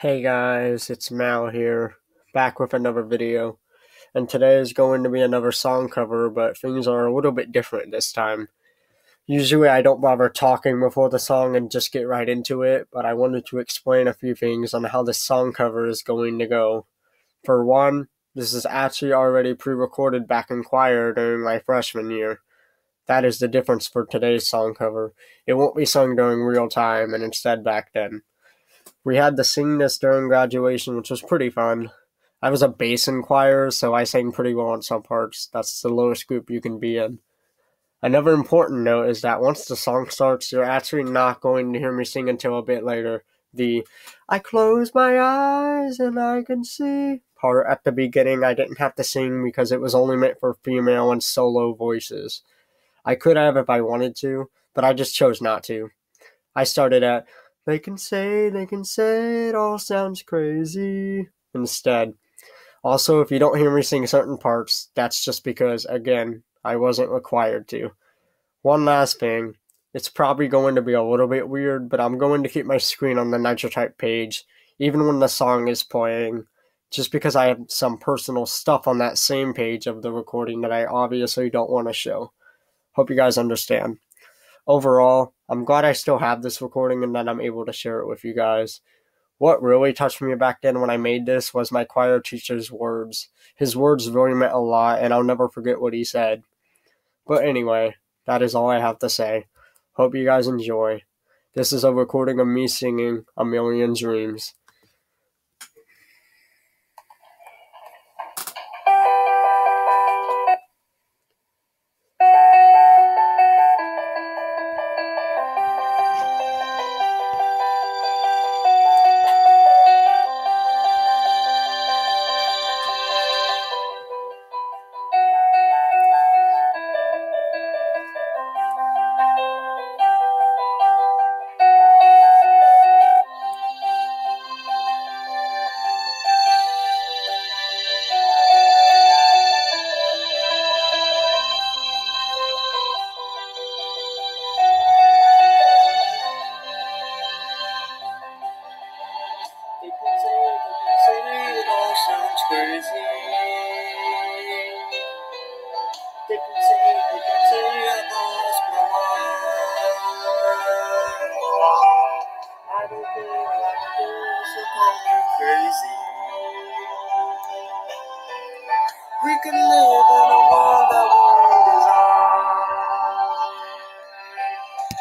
Hey guys, it's Mal here, back with another video. And today is going to be another song cover, but things are a little bit different this time. Usually I don't bother talking before the song and just get right into it, but I wanted to explain a few things on how this song cover is going to go. For one, this is actually already pre-recorded back in choir during my freshman year. That is the difference for today's song cover. It won't be sung during real time and instead back then. We had to sing this during graduation, which was pretty fun. I was a bass in choir, so I sang pretty well in some parts. That's the lowest group you can be in. Another important note is that once the song starts, you're actually not going to hear me sing until a bit later. The I close my eyes and I can see part at the beginning I didn't have to sing because it was only meant for female and solo voices. I could have if I wanted to, but I just chose not to. I started at they can say, they can say it all sounds crazy instead. Also, if you don't hear me sing certain parts, that's just because, again, I wasn't required to. One last thing, it's probably going to be a little bit weird, but I'm going to keep my screen on the Nitrotype page, even when the song is playing, just because I have some personal stuff on that same page of the recording that I obviously don't want to show. Hope you guys understand. Overall, I'm glad I still have this recording and that I'm able to share it with you guys. What really touched me back then when I made this was my choir teacher's words. His words really meant a lot, and I'll never forget what he said. But anyway, that is all I have to say. Hope you guys enjoy. This is a recording of me singing A Million Dreams. We can live in a world that we.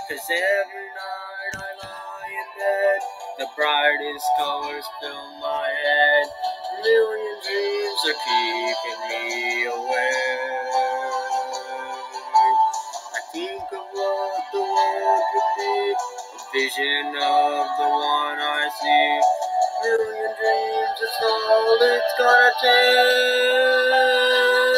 Cause every night I lie in bed, the brightest colors fill my head million dreams are keeping me awake. I think of what the world could be, a vision of the one I see. Million dreams, it's all it's gonna take.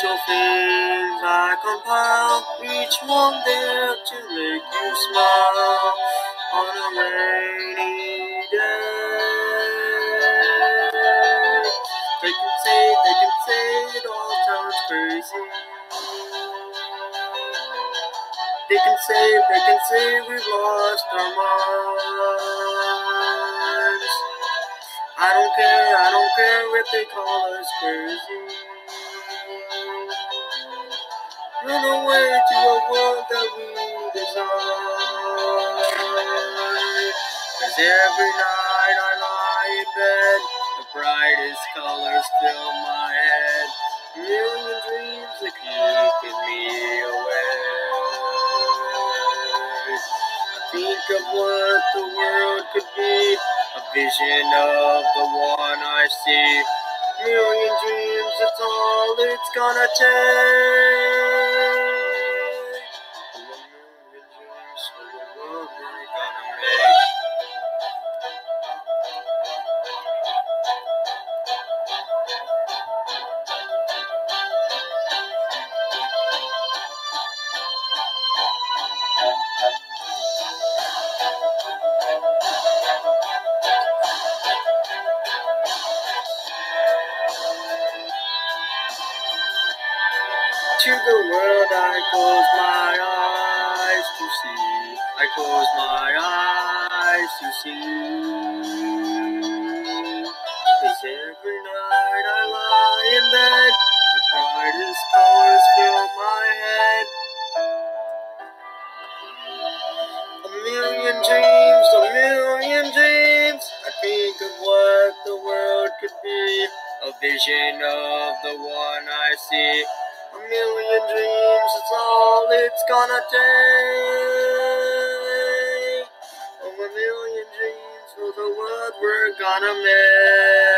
Special things I compile, each one there to make you smile on a rainy day. They can say, they can say it all sounds crazy. They can say, they can say we've lost our minds. I don't care, I don't care if they call us crazy. Run away to a world that we design. Cause every night I lie in bed, the brightest colors fill my head. Million dreams are keeping me awake. I think of what the world could be, a vision of the one I see. Million dreams, that's all it's gonna take. To the world I close my eyes to see. I close my eyes to see. Cause every night I lie in bed, the brightest colors fill my head. A million dreams, a million dreams. I think of what the world could be. A vision of the one I see. Million dreams, it's all it's gonna take. Oh, a million dreams for the world we're gonna make.